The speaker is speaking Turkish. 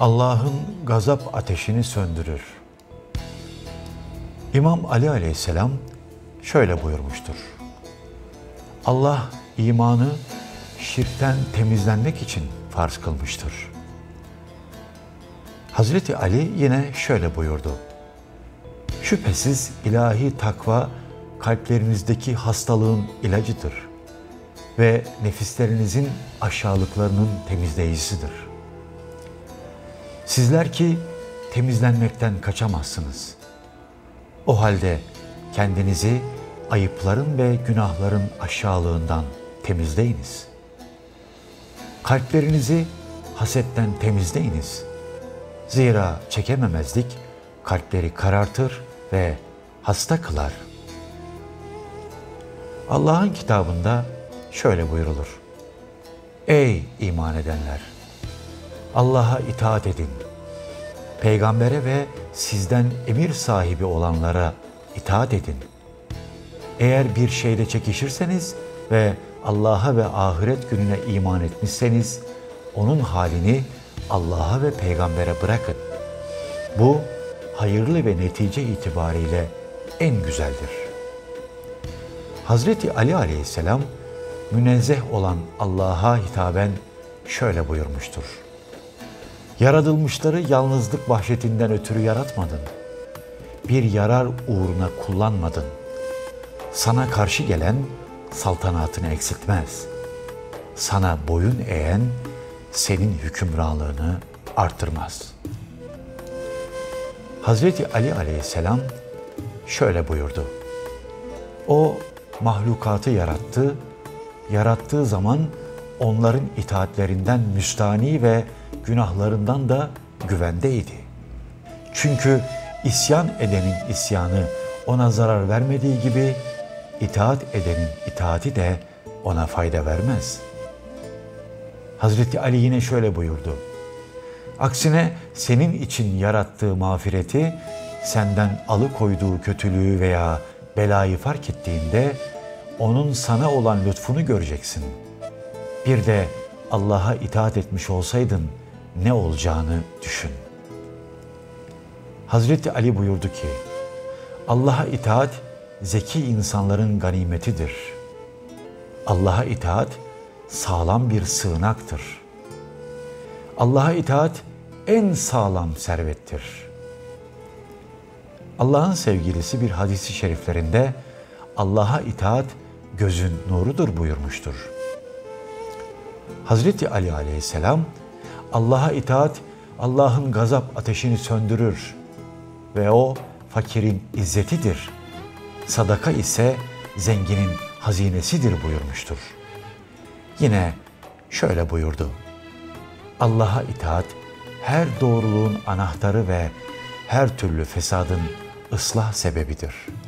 Allah'ın gazap ateşini söndürür. İmam Ali aleyhisselam şöyle buyurmuştur. Allah imanı şirkten temizlenmek için farz kılmıştır. Hazreti Ali yine şöyle buyurdu. Şüphesiz ilahi takva kalplerinizdeki hastalığın ilacıdır ve nefislerinizin aşağılıklarının temizleyicisidir. Sizler ki temizlenmekten kaçamazsınız. O halde kendinizi ayıpların ve günahların aşağılığından temizleyiniz. Kalplerinizi hasetten temizleyiniz. Zira çekememezlik kalpleri karartır ve hasta kılar. Allah'ın kitabında şöyle buyurulur. Ey iman edenler! Allah'a itaat edin. Peygambere ve sizden emir sahibi olanlara itaat edin. Eğer bir şeyde çekişirseniz ve Allah'a ve ahiret gününe iman etmişseniz, onun halini Allah'a ve peygambere bırakın. Bu hayırlı ve netice itibariyle en güzeldir. Hazreti Ali aleyhisselam münezzeh olan Allah'a hitaben şöyle buyurmuştur. Yaratılmışları yalnızlık vahşetinden ötürü yaratmadın. Bir yarar uğruna kullanmadın. Sana karşı gelen saltanatını eksiltmez. Sana boyun eğen senin hükümranlığını artırmaz. Hazreti Ali aleyhisselam şöyle buyurdu. O mahlukatı yarattı, yarattığı zaman onların itaatlerinden müstani ve günahlarından da güvendeydi. Çünkü isyan edenin isyanı ona zarar vermediği gibi itaat edenin itaati de ona fayda vermez. Hazreti Ali yine şöyle buyurdu. Aksine senin için yarattığı mağfireti senden alıkoyduğu kötülüğü veya belayı fark ettiğinde onun sana olan lütfunu göreceksin. Bir de Allah'a itaat etmiş olsaydın ne olacağını düşün. Hazreti Ali buyurdu ki, Allah'a itaat zeki insanların ganimetidir. Allah'a itaat sağlam bir sığınaktır. Allah'a itaat en sağlam servettir. Allah'ın sevgilisi bir hadisi şeriflerinde Allah'a itaat gözün nurudur buyurmuştur. Hazreti Ali aleyhisselam Allah'a itaat Allah'ın gazap ateşini söndürür ve o fakirin izzetidir. Sadaka ise zenginin hazinesidir buyurmuştur. Yine şöyle buyurdu. Allah'a itaat her doğruluğun anahtarı ve her türlü fesadın ıslah sebebidir.''